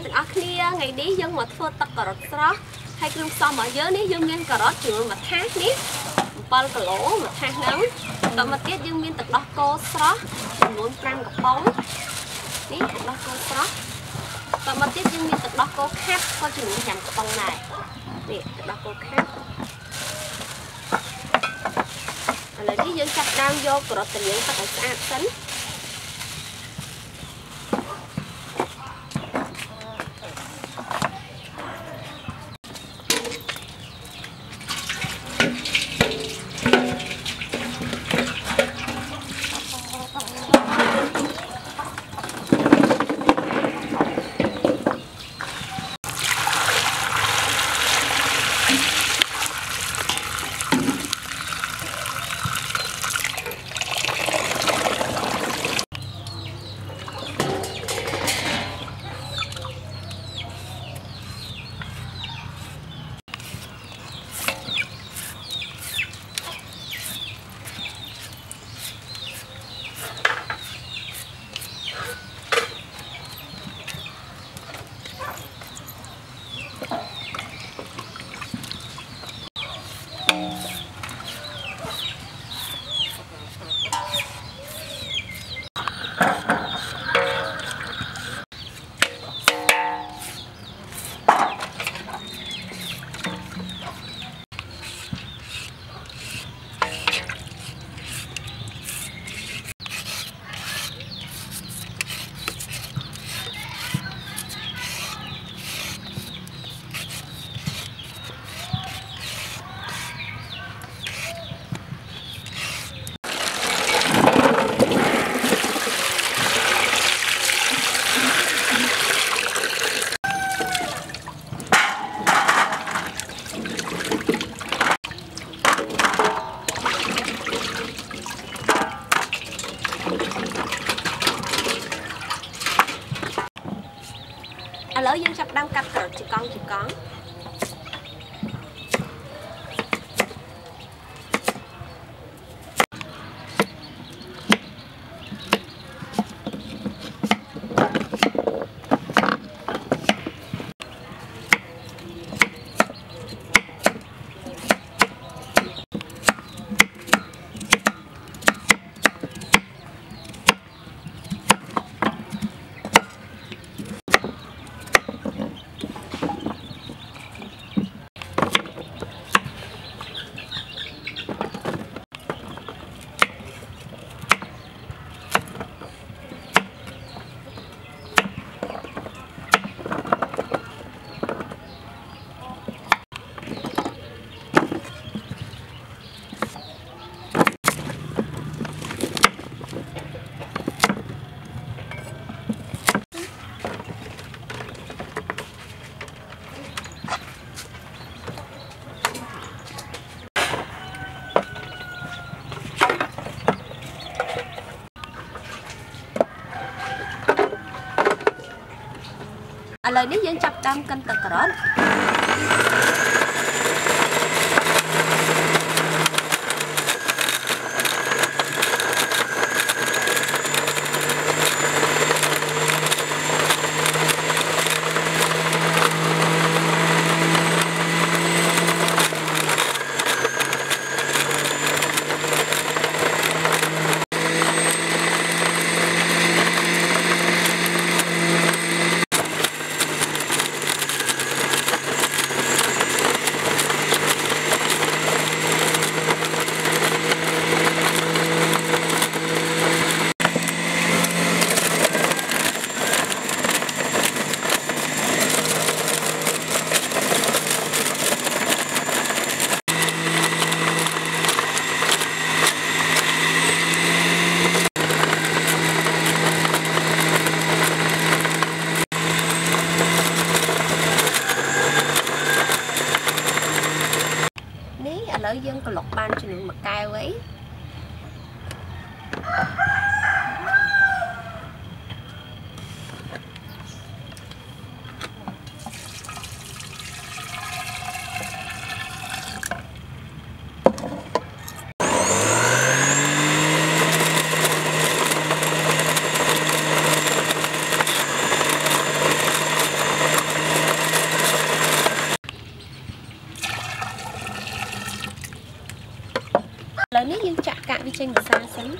ហើយអ្នកទាំងអស់គ្នាថ្ងៃនេះយើងមកធ្វើទឹកការ៉ុតស្រស់ហើយគ្រឿងផ្សំរបស់យើងនេះយើងមានការ៉ុតចំនួន1ថាសនេះ7គីឡូមួយថាសហ្នឹងតមកទៀតយើងមានទឹកដោះគោស្រស់ចំនួន5កំប៉ុងនេះទឹកដោះគោស្រស់តមកទៀតយើងមានទឹកដោះគោខាប់ក៏ចំនួន5កំប៉ុងដែរនេះទឹកដោះគោខាប់ឥឡូវនេះយើងចាប់ដើមយកការ៉ុតទៅលាងទឹកឲ្យស្អាតសិន ឥឡូវយើងចាប់ផ្ដើមកាត់ការ៉ុតជាកង់ជាកង់ នេះយើងចាប់ផ្ដើមកិនទឹកការ៉ុត យើងក្លុកបានចំនួនមួយកែវអី muối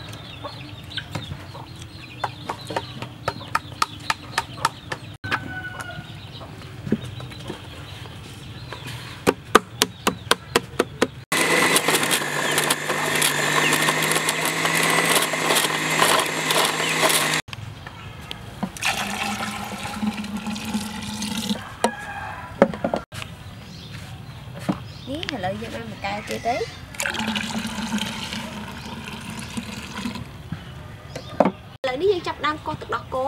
Nhí, lợi cho em một cây chơi tí នេះយើងចាប់ដើមកោសទឹកដោះគោ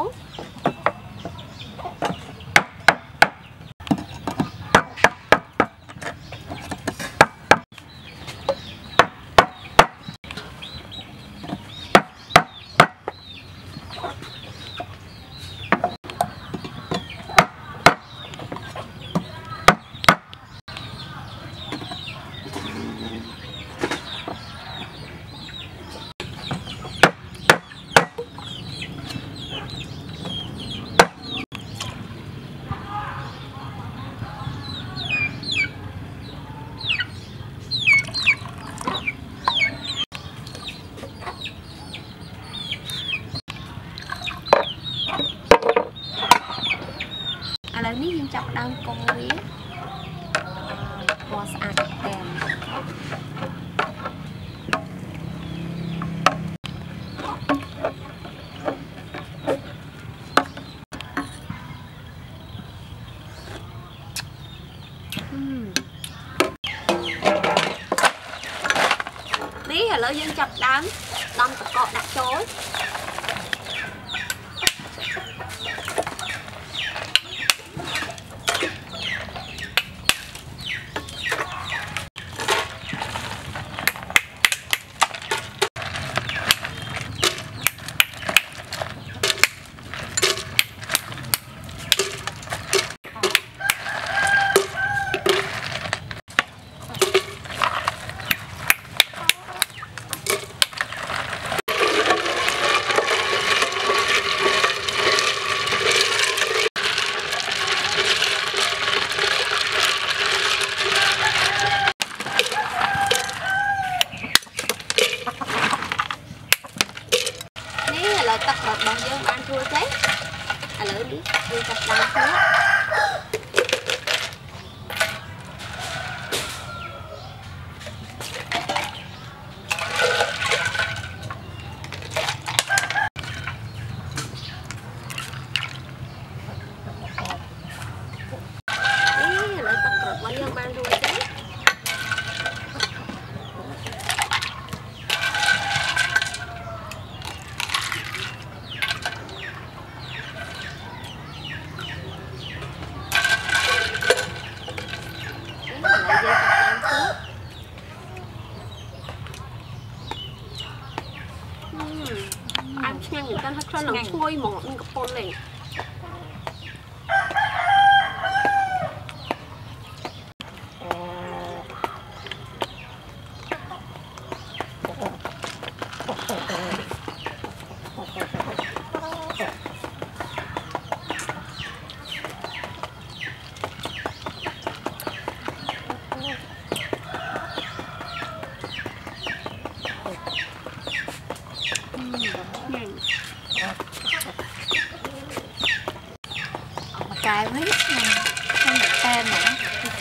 វនេះយើងចាប់ដើមកោសវាពណ៌ស្អាតតែននេះឥឡូវយើងចាប់ដើមដំតកកដាក់ចូល udah tingkat langsung Ini yang baru งเหมืนกันถ้าเธอหลังช่วยหมอมันก็ปนเลย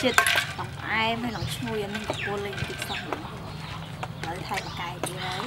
ជាតិតង់ផ្អែមហើយឡើងឈ្ងុយអានឹងកំពុលលេងតិចសោះឥឡូវថែមកែទៀតហើយ